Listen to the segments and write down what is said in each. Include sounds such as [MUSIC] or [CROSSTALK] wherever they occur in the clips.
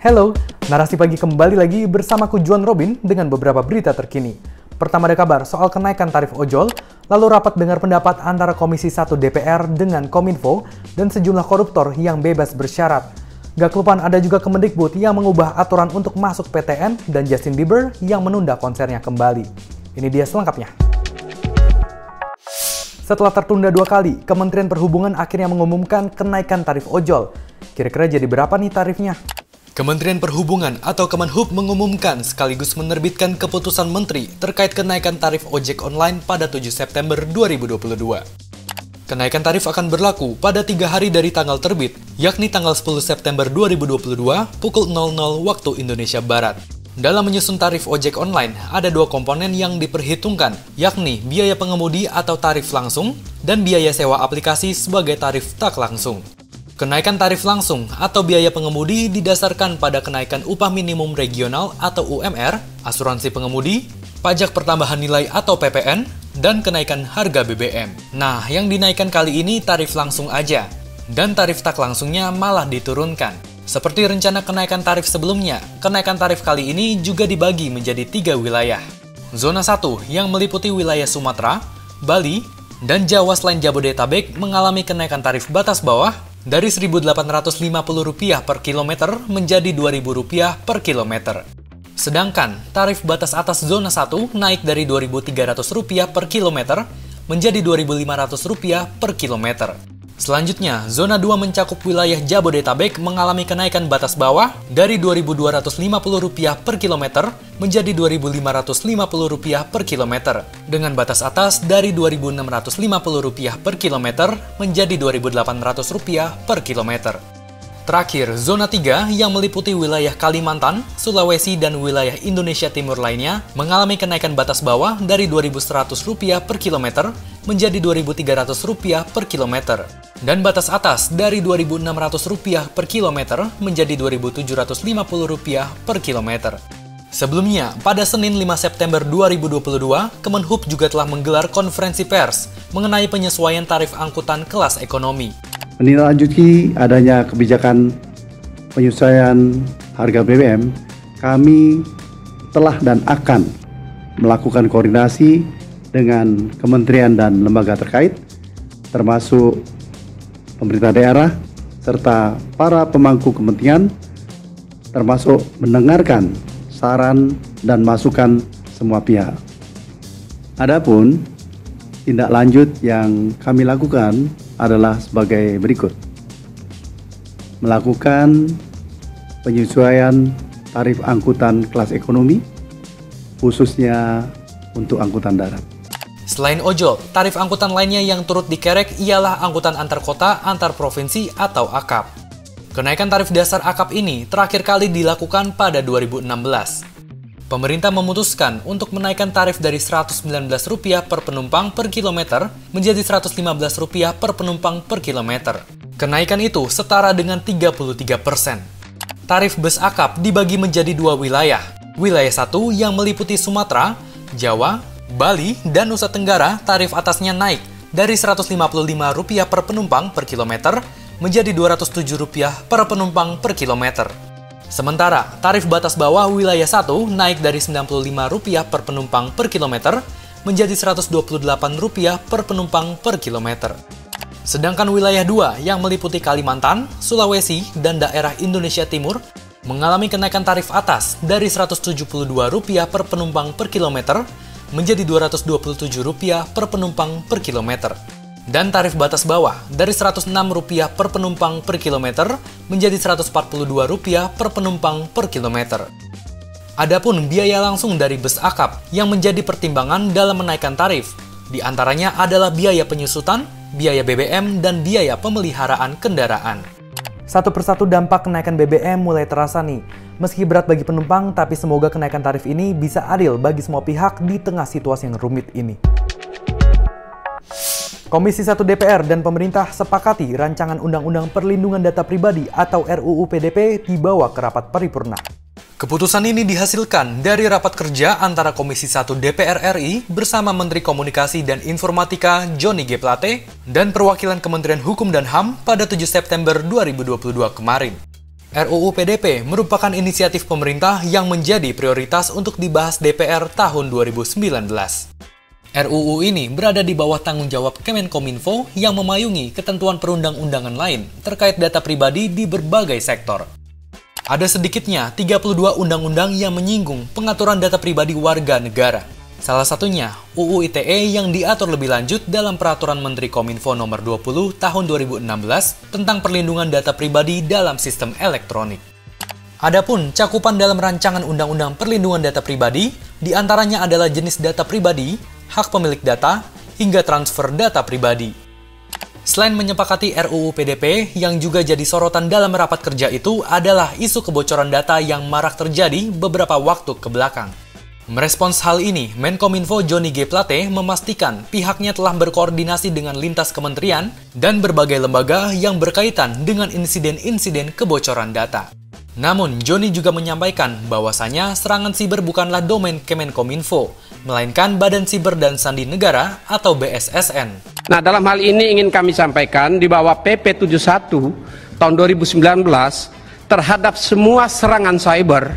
Hello, narasi pagi kembali lagi bersamaku Juan Robin dengan beberapa berita terkini. Pertama ada kabar soal kenaikan tarif ojol, lalu rapat dengar pendapat antara Komisi 1 DPR dengan Kominfo dan sejumlah koruptor yang bebas bersyarat. Gak kelupaan ada juga Kemendikbud yang mengubah aturan untuk masuk PTN dan Justin Bieber yang menunda konsernya kembali. Ini dia selengkapnya. Setelah tertunda dua kali, Kementerian Perhubungan akhirnya mengumumkan kenaikan tarif ojol. Kira-kira jadi berapa nih tarifnya? Kementerian Perhubungan atau Kemenhub mengumumkan sekaligus menerbitkan keputusan Menteri terkait kenaikan tarif ojek online pada 7 September 2022. Kenaikan tarif akan berlaku pada tiga hari dari tanggal terbit, yakni tanggal 10 September 2022 pukul 00 waktu Indonesia Barat. Dalam menyusun tarif ojek online, ada dua komponen yang diperhitungkan, yakni biaya pengemudi atau tarif langsung dan biaya sewa aplikasi sebagai tarif tak langsung. Kenaikan tarif langsung atau biaya pengemudi didasarkan pada kenaikan upah minimum regional atau UMR, asuransi pengemudi, pajak pertambahan nilai atau PPN, dan kenaikan harga BBM. Nah, yang dinaikkan kali ini tarif langsung aja, dan tarif tak langsungnya malah diturunkan. Seperti rencana kenaikan tarif sebelumnya, kenaikan tarif kali ini juga dibagi menjadi tiga wilayah. Zona 1 yang meliputi wilayah Sumatera, Bali, dan Jawa selain Jabodetabek mengalami kenaikan tarif batas bawah dari Rp1.850 per kilometer menjadi Rp2.000 per kilometer. Sedangkan tarif batas atas zona 1 naik dari Rp2.300 per kilometer menjadi Rp2.500 per kilometer. Selanjutnya, zona 2 mencakup wilayah Jabodetabek mengalami kenaikan batas bawah dari Rp2.250 per kilometer menjadi Rp2.550 per kilometer, dengan batas atas dari Rp2.650 per kilometer menjadi Rp2.800 per kilometer. Terakhir, zona 3 yang meliputi wilayah Kalimantan, Sulawesi, dan wilayah Indonesia Timur lainnya mengalami kenaikan batas bawah dari Rp2.100 per kilometer menjadi Rp2.300 per kilometer dan batas atas dari Rp2.600 per kilometer menjadi Rp2.750 per kilometer. Sebelumnya, pada Senin 5 September 2022, Kemenhub juga telah menggelar konferensi pers mengenai penyesuaian tarif angkutan kelas ekonomi. Menindaklanjuti adanya kebijakan penyesuaian harga BBM, kami telah dan akan melakukan koordinasi dengan kementerian dan lembaga terkait, termasuk pemerintah daerah, serta para pemangku kepentingan, termasuk mendengarkan saran dan masukan semua pihak. Adapun tindak lanjut yang kami lakukan adalah sebagai berikut. Melakukan penyesuaian tarif angkutan kelas ekonomi, khususnya untuk angkutan darat. Selain ojol, tarif angkutan lainnya yang turut dikerek ialah angkutan antar kota, antar provinsi, atau AKAP. Kenaikan tarif dasar AKAP ini terakhir kali dilakukan pada 2016. Pemerintah memutuskan untuk menaikkan tarif dari Rp119 per penumpang per kilometer menjadi Rp115 per penumpang per kilometer. Kenaikan itu setara dengan 33 persen. Tarif bus akap dibagi menjadi dua wilayah. Wilayah satu yang meliputi Sumatera, Jawa, Bali dan Nusa Tenggara tarif atasnya naik dari Rp155 per penumpang per kilometer menjadi Rp207 per penumpang per kilometer. Sementara, tarif batas bawah wilayah 1 naik dari Rp95 per penumpang per kilometer menjadi Rp128 per penumpang per kilometer. Sedangkan wilayah 2 yang meliputi Kalimantan, Sulawesi, dan daerah Indonesia Timur mengalami kenaikan tarif atas dari Rp172 per penumpang per kilometer menjadi Rp227 per penumpang per kilometer. Dan tarif batas bawah dari Rp106 per penumpang per kilometer menjadi Rp142 per penumpang per kilometer. Adapun biaya langsung dari bus akap yang menjadi pertimbangan dalam menaikkan tarif, di antaranya adalah biaya penyusutan, biaya BBM, dan biaya pemeliharaan kendaraan. Satu persatu dampak kenaikan BBM mulai terasa nih. Meski berat bagi penumpang, tapi semoga kenaikan tarif ini bisa adil bagi semua pihak di tengah situasi yang rumit ini. Komisi 1 DPR dan pemerintah sepakati rancangan Undang-Undang Perlindungan Data Pribadi atau RUU PDP dibawa ke rapat paripurna. Keputusan ini dihasilkan dari rapat kerja antara Komisi 1 DPR RI bersama Menteri Komunikasi dan Informatika Johnny G. Plate dan perwakilan Kementerian Hukum dan HAM pada 7 September 2022 kemarin. RUU PDP merupakan inisiatif pemerintah yang menjadi prioritas untuk dibahas DPR tahun 2019. RUU ini berada di bawah tanggung jawab Kemenkominfo yang memayungi ketentuan perundang-undangan lain terkait data pribadi di berbagai sektor. Ada sedikitnya 32 undang-undang yang menyinggung pengaturan data pribadi warga negara. Salah satunya UU ITE yang diatur lebih lanjut dalam Peraturan Menteri Kominfo Nomor 20 Tahun 2016 tentang perlindungan data pribadi dalam sistem elektronik. Adapun cakupan dalam rancangan Undang-Undang Perlindungan Data Pribadi di antaranya adalah jenis data pribadi, hak pemilik data, hingga transfer data pribadi. Selain menyepakati RUU PDP, yang juga jadi sorotan dalam rapat kerja itu adalah isu kebocoran data yang marak terjadi beberapa waktu ke belakang. Merespons hal ini, Menkominfo Johnny G. Plate memastikan pihaknya telah berkoordinasi dengan lintas kementerian dan berbagai lembaga yang berkaitan dengan insiden-insiden kebocoran data. Namun, Johnny juga menyampaikan bahwasanya serangan siber bukanlah domain Kemenkominfo, melainkan Badan Siber dan Sandi Negara atau BSSN. Nah, dalam hal ini ingin kami sampaikan di bawah PP 71 tahun 2019 terhadap semua serangan cyber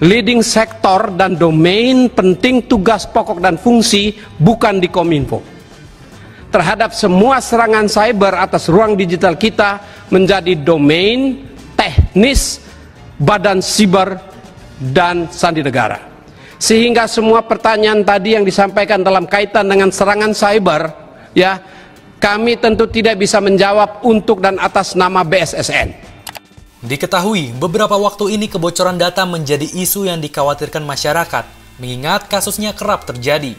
leading sektor dan domain penting tugas pokok dan fungsi bukan di Kominfo. Terhadap semua serangan cyber atas ruang digital kita menjadi domain teknis badan siber dan sandi negara. Sehingga semua pertanyaan tadi yang disampaikan dalam kaitan dengan serangan cyber, ya, kami tentu tidak bisa menjawab untuk dan atas nama BSSN. Diketahui, beberapa waktu ini kebocoran data menjadi isu yang dikhawatirkan masyarakat, mengingat kasusnya kerap terjadi.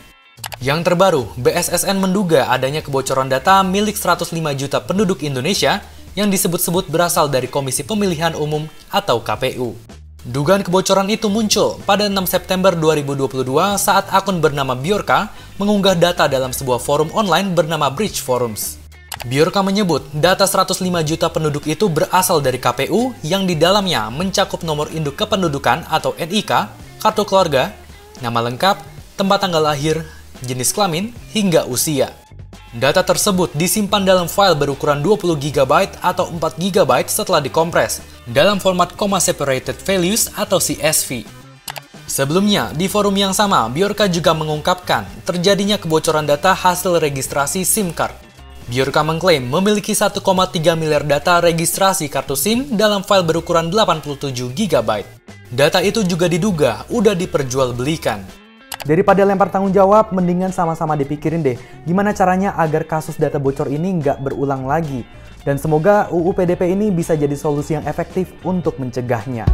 Yang terbaru, BSSN menduga adanya kebocoran data milik 105 juta penduduk Indonesia yang disebut-sebut berasal dari Komisi Pemilihan Umum atau KPU. Dugaan kebocoran itu muncul pada 6 September 2022 saat akun bernama Biorka mengunggah data dalam sebuah forum online bernama Bridge Forums. Biorka menyebut data 105 juta penduduk itu berasal dari KPU yang di dalamnya mencakup nomor induk kependudukan atau NIK, kartu keluarga, nama lengkap, tempat tanggal lahir, jenis kelamin, hingga usia. Data tersebut disimpan dalam file berukuran 20 GB atau 4 GB setelah dikompres dalam format comma separated values atau CSV. Sebelumnya, di forum yang sama, Biorka juga mengungkapkan terjadinya kebocoran data hasil registrasi SIM card Biorka mengklaim memiliki 1,3 miliar data registrasi kartu SIM dalam file berukuran 87 GB. Data itu juga diduga udah diperjualbelikan. Daripada lempar tanggung jawab, mendingan sama-sama dipikirin deh gimana caranya agar kasus data bocor ini nggak berulang lagi. Dan semoga UU PDP ini bisa jadi solusi yang efektif untuk mencegahnya.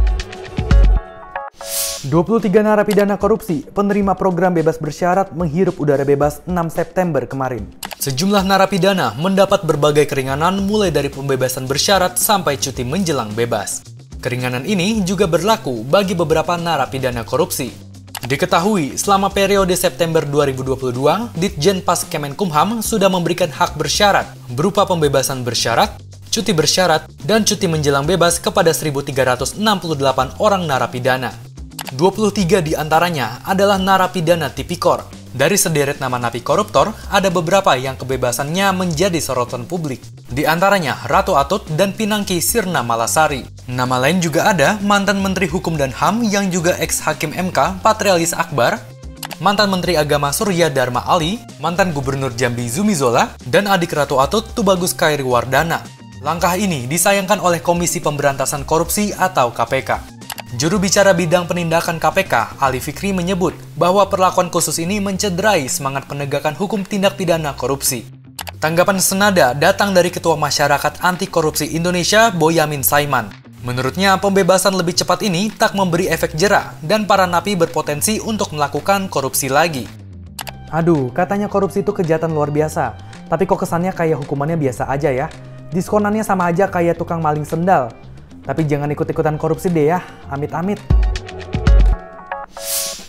23 narapidana korupsi penerima program bebas bersyarat menghirup udara bebas 6 September kemarin. Sejumlah narapidana mendapat berbagai keringanan mulai dari pembebasan bersyarat sampai cuti menjelang bebas. Keringanan ini juga berlaku bagi beberapa narapidana korupsi. Diketahui, selama periode September 2022, Ditjen Pas Kemenkumham sudah memberikan hak bersyarat berupa pembebasan bersyarat, cuti bersyarat, dan cuti menjelang bebas kepada 1.368 orang narapidana. 23 di antaranya adalah narapidana tipikor, dari sederet nama napi koruptor, ada beberapa yang kebebasannya menjadi sorotan publik. Di antaranya Ratu Atut dan Pinangki Sirna Malasari. Nama lain juga ada mantan Menteri Hukum dan HAM yang juga ex-hakim MK Patrialis Akbar, mantan Menteri Agama Surya Dharma Ali, mantan Gubernur Jambi Zumi Zola, dan adik Ratu Atut Tubagus Kairi Wardana. Langkah ini disayangkan oleh Komisi Pemberantasan Korupsi atau KPK. Juru bicara bidang penindakan KPK, Ali Fikri menyebut bahwa perlakuan khusus ini mencederai semangat penegakan hukum tindak pidana korupsi. Tanggapan senada datang dari Ketua Masyarakat Anti Korupsi Indonesia, Boyamin Saiman. Menurutnya, pembebasan lebih cepat ini tak memberi efek jerah dan para napi berpotensi untuk melakukan korupsi lagi. Aduh, katanya korupsi itu kejahatan luar biasa. Tapi kok kesannya kayak hukumannya biasa aja ya? Diskonannya sama aja kayak tukang maling sendal. Tapi jangan ikut-ikutan korupsi deh ya, amit-amit.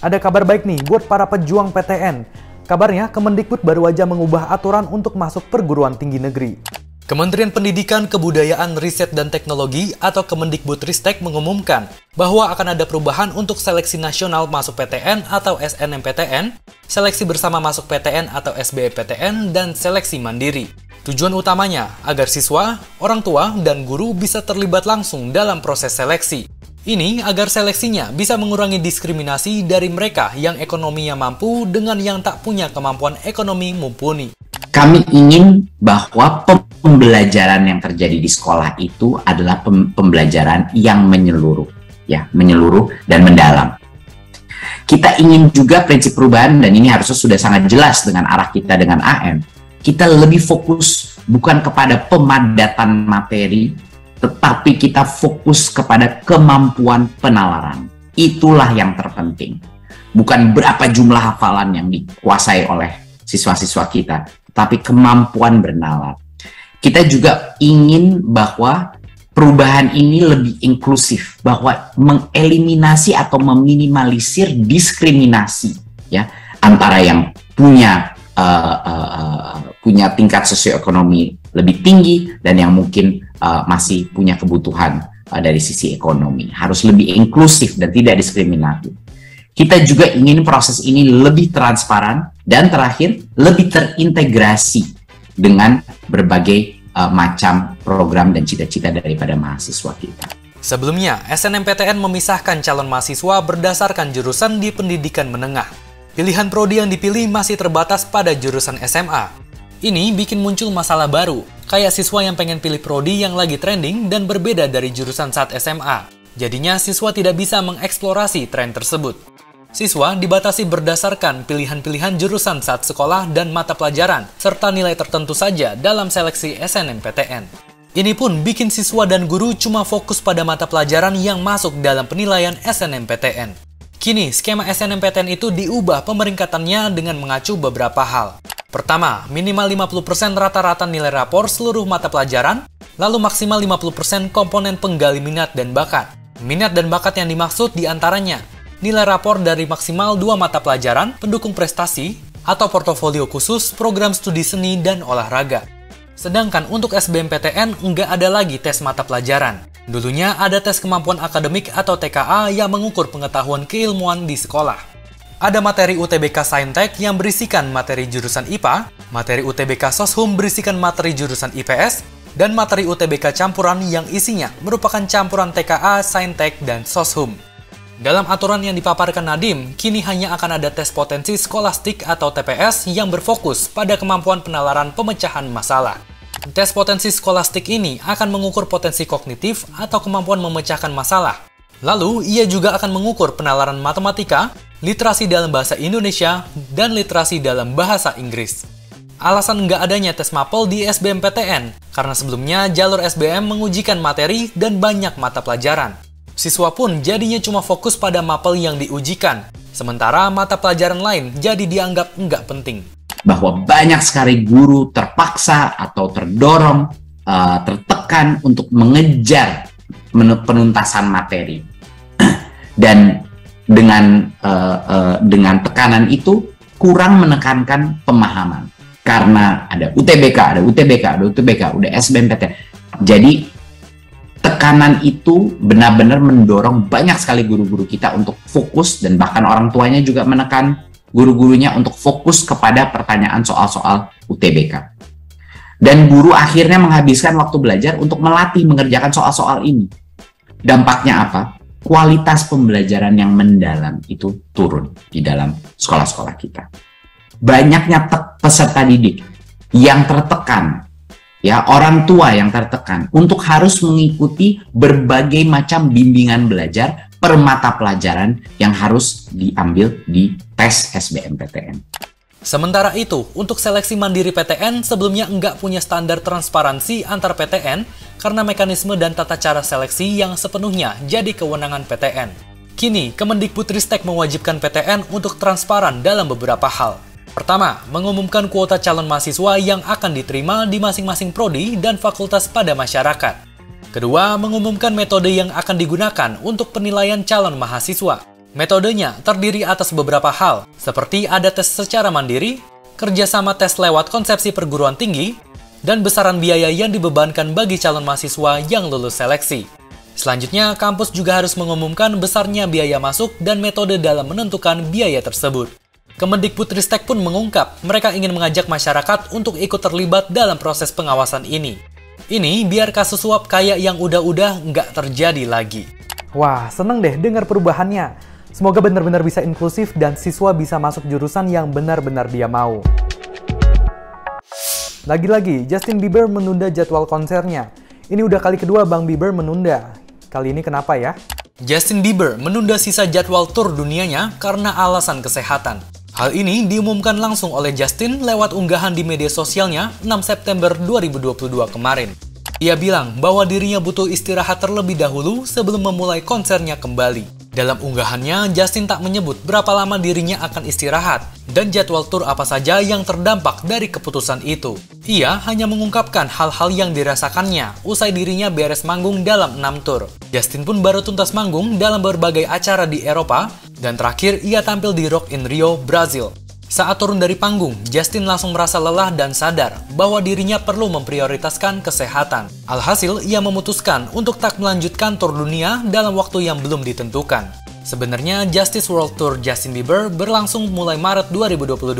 Ada kabar baik nih buat para pejuang PTN. Kabarnya Kemendikbud baru aja mengubah aturan untuk masuk perguruan tinggi negeri. Kementerian Pendidikan, Kebudayaan, Riset, dan Teknologi atau Kemendikbud Ristek mengumumkan bahwa akan ada perubahan untuk seleksi nasional masuk PTN atau SNMPTN, seleksi bersama masuk PTN atau SBMPTN, dan seleksi mandiri. Tujuan utamanya agar siswa, orang tua, dan guru bisa terlibat langsung dalam proses seleksi. Ini agar seleksinya bisa mengurangi diskriminasi dari mereka yang ekonominya mampu dengan yang tak punya kemampuan ekonomi mumpuni. Kami ingin bahwa pembelajaran yang terjadi di sekolah itu adalah pembelajaran yang menyeluruh, ya, menyeluruh dan mendalam. Kita ingin juga prinsip perubahan dan ini harusnya sudah sangat jelas dengan arah kita dengan AM kita lebih fokus bukan kepada pemadatan materi, tetapi kita fokus kepada kemampuan penalaran. Itulah yang terpenting. Bukan berapa jumlah hafalan yang dikuasai oleh siswa-siswa kita, tapi kemampuan bernalar. Kita juga ingin bahwa perubahan ini lebih inklusif, bahwa mengeliminasi atau meminimalisir diskriminasi ya antara yang punya uh, uh, punya tingkat sosioekonomi lebih tinggi dan yang mungkin uh, masih punya kebutuhan uh, dari sisi ekonomi harus lebih inklusif dan tidak diskriminatif. Kita juga ingin proses ini lebih transparan dan terakhir lebih terintegrasi dengan berbagai uh, macam program dan cita-cita daripada mahasiswa kita. Sebelumnya, SNMPTN memisahkan calon mahasiswa berdasarkan jurusan di pendidikan menengah. Pilihan prodi yang dipilih masih terbatas pada jurusan SMA. Ini bikin muncul masalah baru, kayak siswa yang pengen pilih prodi yang lagi trending dan berbeda dari jurusan saat SMA. Jadinya siswa tidak bisa mengeksplorasi tren tersebut. Siswa dibatasi berdasarkan pilihan-pilihan jurusan saat sekolah dan mata pelajaran, serta nilai tertentu saja dalam seleksi SNMPTN. Ini pun bikin siswa dan guru cuma fokus pada mata pelajaran yang masuk dalam penilaian SNMPTN. Kini, skema SNMPTN itu diubah pemeringkatannya dengan mengacu beberapa hal. Pertama, minimal 50% rata-rata nilai rapor seluruh mata pelajaran, lalu maksimal 50% komponen penggali minat dan bakat. Minat dan bakat yang dimaksud di antaranya nilai rapor dari maksimal dua mata pelajaran, pendukung prestasi, atau portofolio khusus program studi seni dan olahraga. Sedangkan untuk SBMPTN nggak ada lagi tes mata pelajaran. Dulunya ada tes kemampuan akademik atau TKA yang mengukur pengetahuan keilmuan di sekolah. Ada materi UTBK Saintek yang berisikan materi jurusan IPA, materi UTBK Soshum berisikan materi jurusan IPS, dan materi UTBK campuran yang isinya merupakan campuran TKA, Saintek, dan Soshum. Dalam aturan yang dipaparkan Nadim, kini hanya akan ada tes potensi skolastik atau TPS yang berfokus pada kemampuan penalaran pemecahan masalah. Tes potensi skolastik ini akan mengukur potensi kognitif atau kemampuan memecahkan masalah. Lalu, ia juga akan mengukur penalaran matematika, literasi dalam bahasa Indonesia, dan literasi dalam bahasa Inggris. Alasan nggak adanya tes MAPEL di SBMPTN, karena sebelumnya jalur SBM mengujikan materi dan banyak mata pelajaran. Siswa pun jadinya cuma fokus pada MAPEL yang diujikan, sementara mata pelajaran lain jadi dianggap nggak penting bahwa banyak sekali guru terpaksa atau terdorong, uh, tertekan untuk mengejar penuntasan materi. [CLEARS THROAT] Dan dengan uh, uh, dengan tekanan itu kurang menekankan pemahaman karena ada UTBK, ada UTBK, ada UTBK, udah SBMPT. Jadi tekanan itu benar-benar mendorong banyak sekali guru-guru kita untuk fokus dan bahkan orang tuanya juga menekan guru-gurunya untuk fokus kepada pertanyaan soal-soal UTBK. Dan guru akhirnya menghabiskan waktu belajar untuk melatih mengerjakan soal-soal ini. Dampaknya apa? Kualitas pembelajaran yang mendalam itu turun di dalam sekolah-sekolah kita. Banyaknya peserta didik yang tertekan ya orang tua yang tertekan untuk harus mengikuti berbagai macam bimbingan belajar per mata pelajaran yang harus diambil di tes SBMPTN. Sementara itu, untuk seleksi mandiri PTN sebelumnya enggak punya standar transparansi antar PTN karena mekanisme dan tata cara seleksi yang sepenuhnya jadi kewenangan PTN. Kini, Kemendikbudristek mewajibkan PTN untuk transparan dalam beberapa hal. Pertama, mengumumkan kuota calon mahasiswa yang akan diterima di masing-masing prodi dan fakultas pada masyarakat. Kedua, mengumumkan metode yang akan digunakan untuk penilaian calon mahasiswa. Metodenya terdiri atas beberapa hal, seperti ada tes secara mandiri, kerjasama tes lewat konsepsi perguruan tinggi, dan besaran biaya yang dibebankan bagi calon mahasiswa yang lulus seleksi. Selanjutnya, kampus juga harus mengumumkan besarnya biaya masuk dan metode dalam menentukan biaya tersebut. Kemendikbudristek pun mengungkap mereka ingin mengajak masyarakat untuk ikut terlibat dalam proses pengawasan ini. Ini biar kasus suap kayak yang udah-udah nggak terjadi lagi. Wah, seneng deh dengar perubahannya. Semoga benar-benar bisa inklusif dan siswa bisa masuk jurusan yang benar-benar dia mau. Lagi-lagi, Justin Bieber menunda jadwal konsernya. Ini udah kali kedua Bang Bieber menunda. Kali ini kenapa ya? Justin Bieber menunda sisa jadwal tur dunianya karena alasan kesehatan. Hal ini diumumkan langsung oleh Justin lewat unggahan di media sosialnya 6 September 2022 kemarin. Ia bilang bahwa dirinya butuh istirahat terlebih dahulu sebelum memulai konsernya kembali. Dalam unggahannya, Justin tak menyebut berapa lama dirinya akan istirahat dan jadwal tur apa saja yang terdampak dari keputusan itu. Ia hanya mengungkapkan hal-hal yang dirasakannya usai dirinya beres manggung dalam 6 tur. Justin pun baru tuntas manggung dalam berbagai acara di Eropa dan terakhir, ia tampil di Rock in Rio, Brazil. Saat turun dari panggung, Justin langsung merasa lelah dan sadar bahwa dirinya perlu memprioritaskan kesehatan. Alhasil, ia memutuskan untuk tak melanjutkan tur dunia dalam waktu yang belum ditentukan. Sebenarnya, Justice World Tour Justin Bieber berlangsung mulai Maret 2022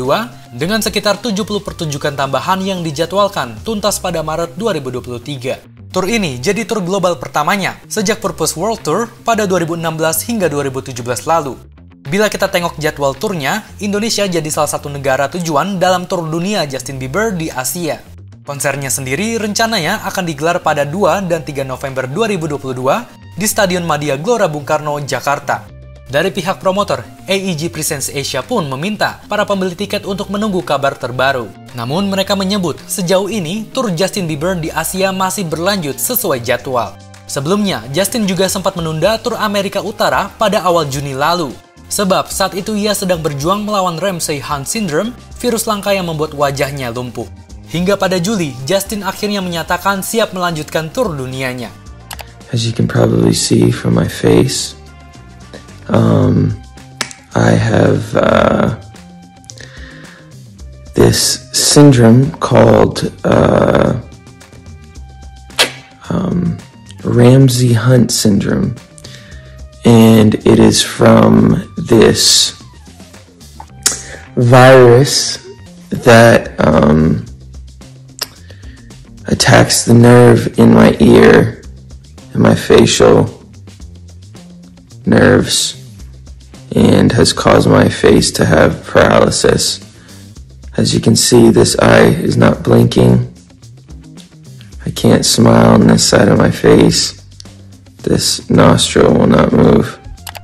dengan sekitar 70 pertunjukan tambahan yang dijadwalkan tuntas pada Maret 2023. Tour ini jadi tour global pertamanya sejak Purpose World Tour pada 2016 hingga 2017 lalu. Bila kita tengok jadwal turnya, Indonesia jadi salah satu negara tujuan dalam tur dunia Justin Bieber di Asia. Konsernya sendiri rencananya akan digelar pada 2 dan 3 November 2022 di Stadion Madia Gelora Bung Karno, Jakarta. Dari pihak promotor, AEG Presents Asia pun meminta para pembeli tiket untuk menunggu kabar terbaru. Namun mereka menyebut sejauh ini tur Justin Bieber di Asia masih berlanjut sesuai jadwal. Sebelumnya, Justin juga sempat menunda tur Amerika Utara pada awal Juni lalu. Sebab saat itu ia sedang berjuang melawan Ramsay Hunt Syndrome, virus langka yang membuat wajahnya lumpuh. Hingga pada Juli, Justin akhirnya menyatakan siap melanjutkan tur dunianya. As you can probably see from my face, Um, I have uh, this syndrome called uh, um, Ramsey Hunt syndrome, and it is from this virus that um, attacks the nerve in my ear and my facial nerves and has caused my face to have paralysis. As you can see, this eye is not blinking. I can't smile on this side of my face. This nostril will not move.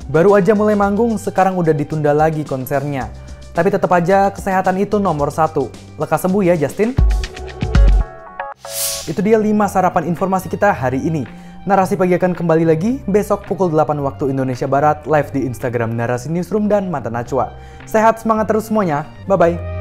Baru aja mulai manggung, sekarang udah ditunda lagi konsernya. Tapi tetap aja kesehatan itu nomor satu. Lekas sembuh ya Justin. Itu dia 5 sarapan informasi kita hari ini. Narasi pagi akan kembali lagi besok pukul 8 waktu Indonesia Barat live di Instagram Narasi Newsroom dan Mata Najwa. Sehat semangat terus semuanya. Bye bye.